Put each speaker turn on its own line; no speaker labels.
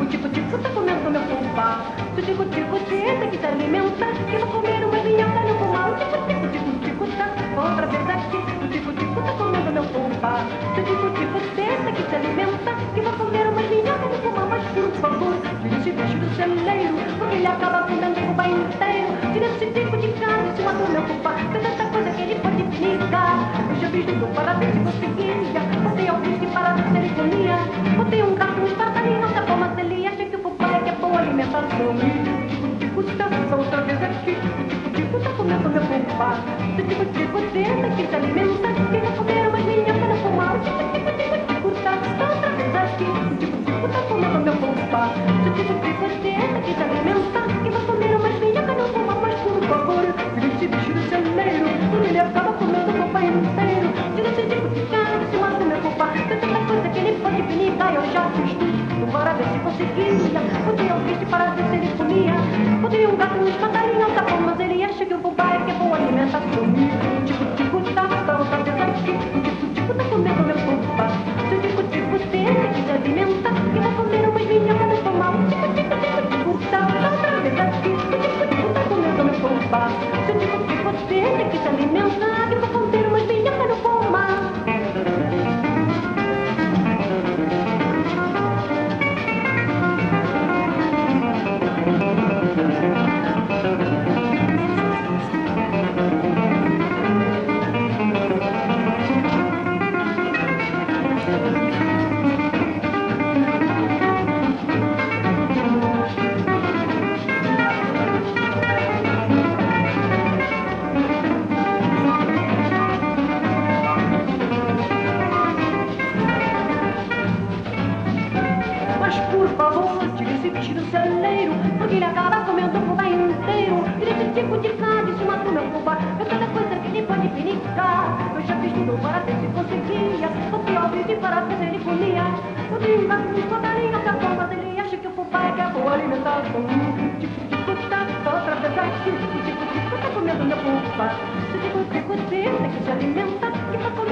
O tico-tico tá comendo meu fubá. O tico-tico tenta que se alimenta, que vou comer uma vinheta no fumar. O tico-tico, tico-tico tá outra vez aqui. O tico-tico tá comendo meu fubá. O tico-tico tenta que se alimenta, que vou comer uma vinheta no fumar. Mas por favor, tira esse bicho do celeiro, porque ele acaba Eu já fiz tudo para ver se conseguia. Botei alpiste para ele comia. Botei um gato no espartalinho, não tá mas ele acha que o é que é boa alimentação. E tico-tico tá outra vez aqui. Tico-tico tá comendo meu o tico-tico tenta Bicho para se ele comia. Botei um gato no espantalho, tá bom, mas ele acha que o fubá é que é boa alimentação. Tico, tico, tá, tá outra vez aqui. O tico, tico, tá comendo meu fubá. Se o tico, tico, tenta que se alimenta, que vai comer bicho do celeiro, porque ele acaba comendo o fubá inteiro. Tire esse tipo de carne em cima do meu fubá, é tanta coisa que ele pode pinicar. Eu já fiz tudo para ver se conseguia, o pior vídeo para se ele comia. Eu tenho um gato de espantalinha, tá bom, mas ele acha que o fubá é que é boa alimentação. Tipo, tipo, tá, tá outra vez aqui, o tipo, tipo, tá comendo meu fubá. Se tipo, tipo, tenta que se alimenta, que vai comer